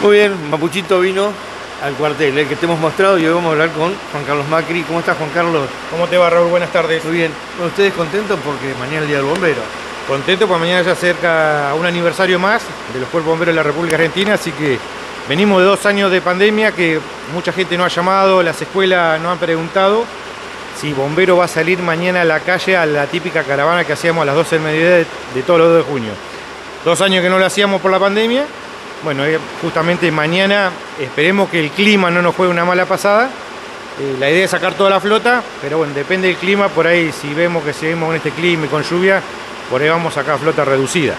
Muy bien, Mapuchito vino al cuartel, el que te hemos mostrado y hoy vamos a hablar con Juan Carlos Macri. ¿Cómo estás, Juan Carlos? ¿Cómo te va, Raúl? Buenas tardes. Muy bien. Bueno, ¿Ustedes contentos porque mañana es el Día del Bombero? Contento porque mañana se acerca un aniversario más de los cuerpos bomberos de la República Argentina, así que venimos de dos años de pandemia que mucha gente no ha llamado, las escuelas no han preguntado si bombero va a salir mañana a la calle a la típica caravana que hacíamos a las 12 del mediodía de, de todos los 2 de junio. Dos años que no lo hacíamos por la pandemia bueno, eh, justamente mañana esperemos que el clima no nos juegue una mala pasada. Eh, la idea es sacar toda la flota, pero bueno, depende del clima, por ahí si vemos que seguimos con este clima y con lluvia, por ahí vamos a sacar flota reducida.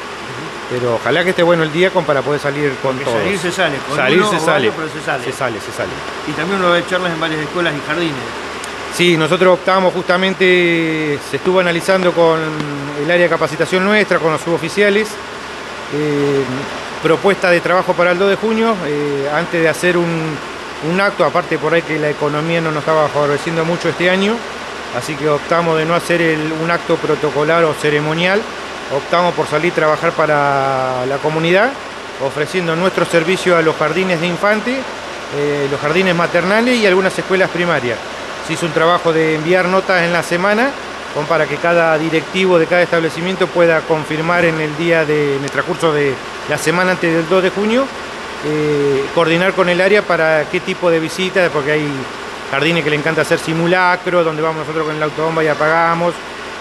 Pero ojalá que esté bueno el día con, para poder salir con todo. Salir se sale, con salir uno se o sale. otro, pero se sale. Se sale, se sale. Y también uno ve charlas en varias escuelas y jardines. Sí, nosotros optamos justamente, se estuvo analizando con el área de capacitación nuestra, con los suboficiales. Eh, propuesta de trabajo para el 2 de junio, eh, antes de hacer un, un, acto, aparte por ahí que la economía no nos estaba favoreciendo mucho este año, así que optamos de no hacer un acto protocolar o ceremonial, optamos por salir a trabajar para la comunidad, ofreciendo nuestro servicio a los jardines de infante, eh, los jardines maternales y algunas escuelas primarias. Se hizo un trabajo de enviar notas en la semana para que cada directivo de cada establecimiento pueda confirmar en el día de, en el transcurso de la semana antes del 2 de junio, eh, coordinar con el área para qué tipo de visitas, porque hay jardines que le encanta hacer simulacro, donde vamos nosotros con el autobomba y apagamos,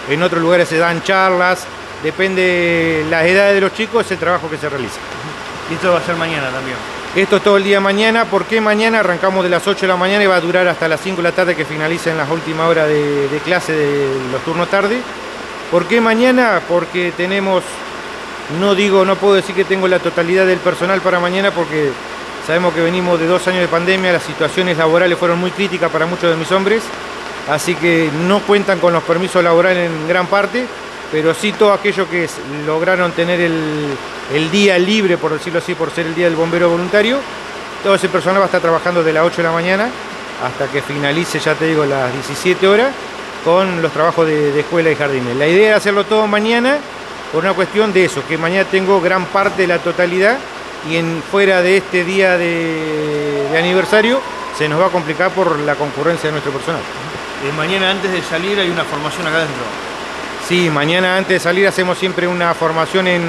en otros lugares se dan charlas, depende de las edades de los chicos, es el trabajo que se realiza. Y esto va a ser mañana también. Esto es todo el día mañana, porque mañana arrancamos de las 8 de la mañana y va a durar hasta las 5 de la tarde que finalicen las últimas horas de, de clase de los turnos tarde. ¿Por qué mañana? Porque tenemos, no digo, no puedo decir que tengo la totalidad del personal para mañana porque sabemos que venimos de dos años de pandemia, las situaciones laborales fueron muy críticas para muchos de mis hombres, así que no cuentan con los permisos laborales en gran parte, pero sí todos aquellos que lograron tener el, el, día libre, por decirlo así, por ser el día del bombero voluntario. Todo ese personal va a estar trabajando de las 8 de la mañana hasta que finalice, ya te digo, las 17 horas con los trabajos de, de escuela y jardines. La idea es hacerlo todo mañana por una cuestión de eso, que mañana tengo gran parte de la totalidad y en, fuera de este día de, de aniversario se nos va a complicar por la concurrencia de nuestro personal. Eh, mañana antes de salir hay una formación acá adentro. Sí, mañana antes de salir hacemos siempre una formación en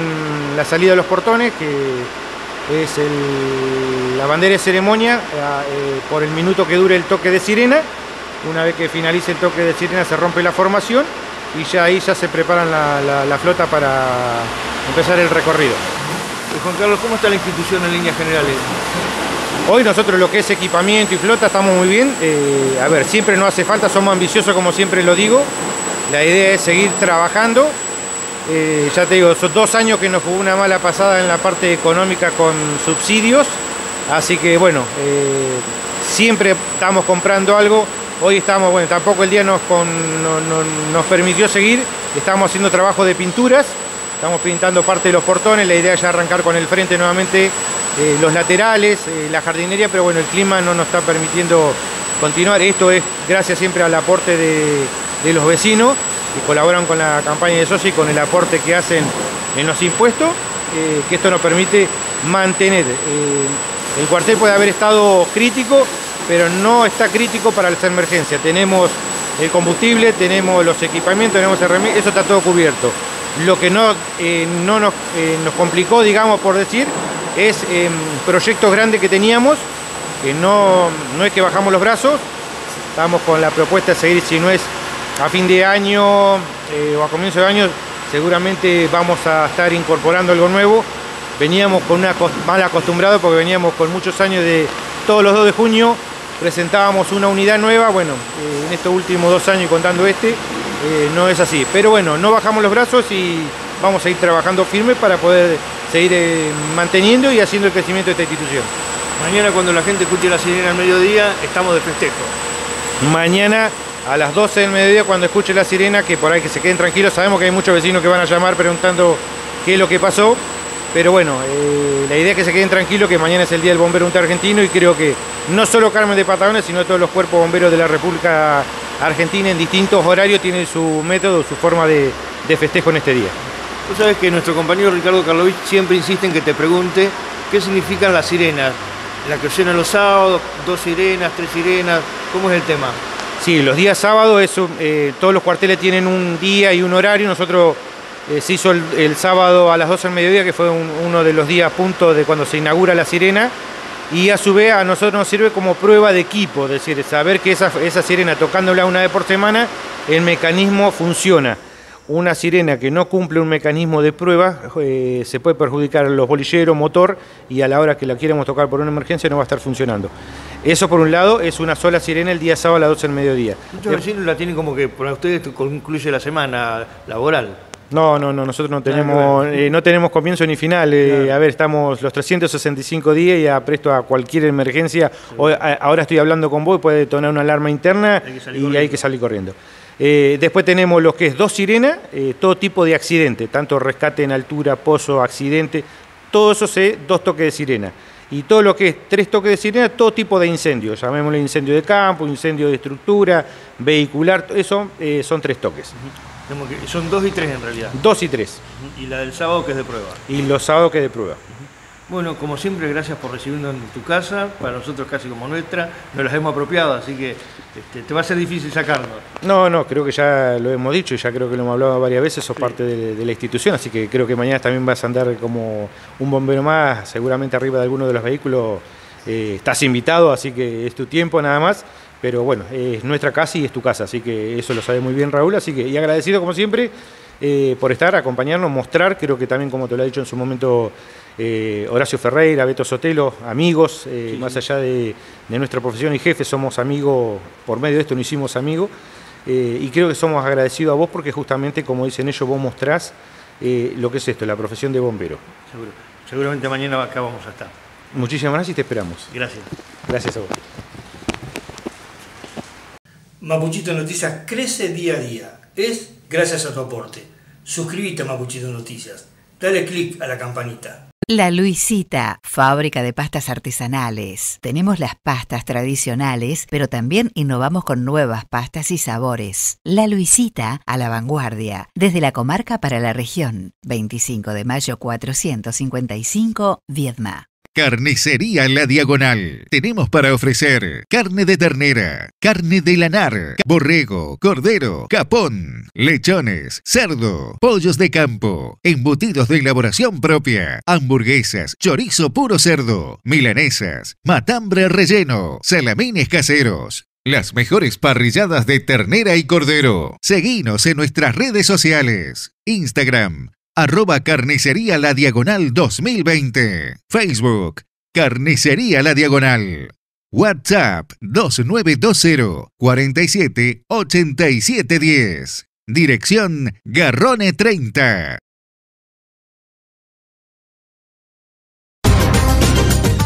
la salida de los portones, que es el, la bandera de ceremonia eh, por el minuto que dure el toque de sirena. Una vez que finalice el toque de sirena se rompe la formación y ya ahí ya se preparan la, la, la flota para empezar el recorrido. Juan Carlos, ¿cómo está la institución en líneas generales? Hoy nosotros lo que es equipamiento y flota estamos muy bien. Eh, a ver, siempre no hace falta, somos ambiciosos como siempre lo digo. La idea es seguir trabajando. Eh, ya te digo, son dos años que nos jugó una mala pasada en la parte económica con subsidios. Así que bueno, eh, siempre estamos comprando algo. Hoy estamos, bueno, tampoco el día nos, permitió seguir. Estamos haciendo trabajo de pinturas. Estamos pintando parte de los portones. La idea es ya arrancar con el frente nuevamente, eh, los laterales, la jardinería. Pero bueno, el clima no nos está permitiendo continuar. Esto es gracias siempre al aporte de, de los vecinos que colaboran con la campaña de socio y con el aporte que hacen en los impuestos, eh, que esto nos permite mantener. Eh, el cuartel puede haber estado crítico, pero no está crítico para las emergencias. Tenemos el combustible, tenemos los equipamientos, tenemos el eso está todo cubierto. Lo que no, eh, no nos, nos, complicó, digamos, por decir, es proyectos grandes que teníamos, que no, no es que bajamos los brazos, estamos con la propuesta de seguir, si no es a fin de año eh, o a comienzo de año seguramente vamos a estar incorporando algo nuevo. Veníamos con una mal acostumbrado porque veníamos con muchos años de todos los 2 de junio presentábamos una unidad nueva, bueno, eh, en estos últimos dos años contando este, eh, no es así. Pero bueno, no bajamos los brazos y vamos a ir trabajando firme para poder seguir eh, manteniendo y haciendo el crecimiento de esta institución. Mañana cuando la gente escuche la sirena al mediodía, estamos de festejo. Mañana a las 12 del mediodía cuando escuche la sirena, que por ahí que se queden tranquilos, sabemos que hay muchos vecinos que van a llamar preguntando qué es lo que pasó, pero bueno, eh, la idea es que se queden tranquilos, que mañana es el Día del Bombero Argentino y creo que no solo Carmen de Patagones, sino todos los cuerpos bomberos de la República Argentina en distintos horarios tienen su método, su forma de, festejo en este día. Tú sabes que nuestro compañero Ricardo Karlovich siempre insiste en que te pregunte ¿qué significan las sirenas? La que suena los sábados, dos sirenas, tres sirenas, ¿cómo es el tema? Sí, los días sábados eh, todos los cuarteles tienen un día y un horario. Nosotros eh, se hizo el, sábado a las 12 del mediodía, que fue uno de los días puntos de cuando se inaugura la sirena. Y a su vez a nosotros nos sirve como prueba de equipo, es decir, saber que esa, esa sirena tocándola una vez por semana, el mecanismo funciona una sirena que no cumple un mecanismo de prueba eh, se puede perjudicar los bolilleros, motor, y a la hora que la quieramos tocar por una emergencia no va a estar funcionando. Eso por un lado es una sola sirena el día sábado a las 12 del mediodía. Muchos vecinos la tienen como que para ustedes concluye la semana laboral. No, no, no, nosotros no tenemos, eh, no tenemos comienzo ni final. Eh, a ver, estamos los 365 días y a presto a cualquier emergencia. ahora estoy hablando con vos, puede detonar una alarma interna y hay que salir corriendo. Eh, después tenemos lo que es dos sirenas, eh, todo tipo de accidente, tanto rescate en altura, pozo, accidente, todo eso se dos toques de sirena. Y todo lo que es tres toques de sirena, todo tipo de incendios, llamémosle incendio de campo, incendio de estructura, vehicular, eso eh, son tres toques. son dos y tres en realidad. Dos y tres. Y la del sábado que es de prueba. Y los sábados que es de prueba. Bueno, como siempre, gracias por recibirnos en tu casa, para nosotros casi como nuestra, nos las hemos apropiado, así que este, te va a ser difícil sacarnos. No, no, creo que ya lo hemos dicho, ya creo que lo hemos hablado varias veces, sos parte de, la institución, así que creo que mañana también vas a andar como un bombero más, seguramente arriba de alguno de los vehículos. Eh, estás invitado, así que es tu tiempo nada más, pero bueno, es nuestra casa y es tu casa, así que eso lo sabe muy bien Raúl, así que y agradecido como siempre eh, por estar, acompañarnos, mostrar, creo que también como te lo ha dicho en su momento eh, Horacio Ferreira, Beto Sotelo, amigos, eh, más allá de, nuestra profesión y jefe, somos amigos, por medio de esto nos hicimos amigos, y creo que somos agradecidos a vos porque justamente, como dicen ellos, vos mostrás lo que es esto, la profesión de bombero. Seguro. Seguramente mañana acá vamos a estar. Muchísimas gracias y te esperamos. Gracias. Gracias a vos. Mapuchito Noticias crece día a día. Es gracias a tu aporte. Suscríbete a Mapuchito Noticias. Dale click a la campanita. La Luisita, fábrica de pastas artesanales. Tenemos las pastas tradicionales, pero también innovamos con nuevas pastas y sabores. La Luisita, a la vanguardia, desde la comarca para la región. 25 de mayo 455, Viedma. Carnicería La Diagonal. Tenemos para ofrecer carne de ternera, carne de lanar, borrego, cordero, capón, lechones, cerdo, pollos de campo, embutidos de elaboración propia, hamburguesas, chorizo puro cerdo, milanesas, matambre relleno, salamines caseros. Las mejores parrilladas de ternera y cordero. Seguinos en nuestras redes sociales. Instagram, arroba carnicería la diagonal 2020. Facebook, carnicería la diagonal. WhatsApp 2920 47 87 10. Dirección Garrone 30.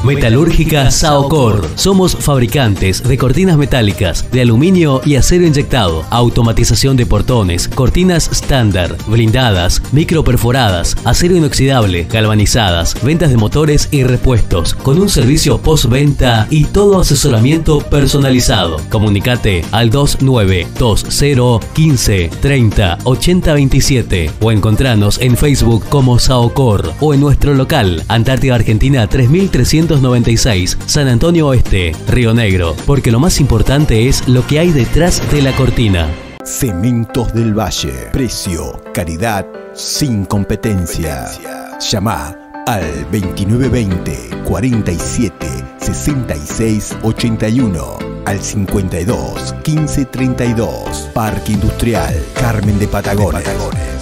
Metalúrgica Saocor. Somos fabricantes de cortinas metálicas, de aluminio y acero inyectado, automatización de portones, cortinas estándar, blindadas, microperforadas, acero inoxidable, galvanizadas, ventas de motores y repuestos, con un servicio postventa y todo asesoramiento personalizado. Comunicate al 2920 15 30 80 27 o encontranos en Facebook como Saocor o en nuestro local Antártida Argentina 3300 96, San Antonio Oeste, Río Negro, porque lo más importante es lo que hay detrás de la cortina. Cementos del Valle. Precio, calidad, sin competencia. Llama al 2920 47 66 81 al 52 15 32 Parque Industrial Carmen de Patagones.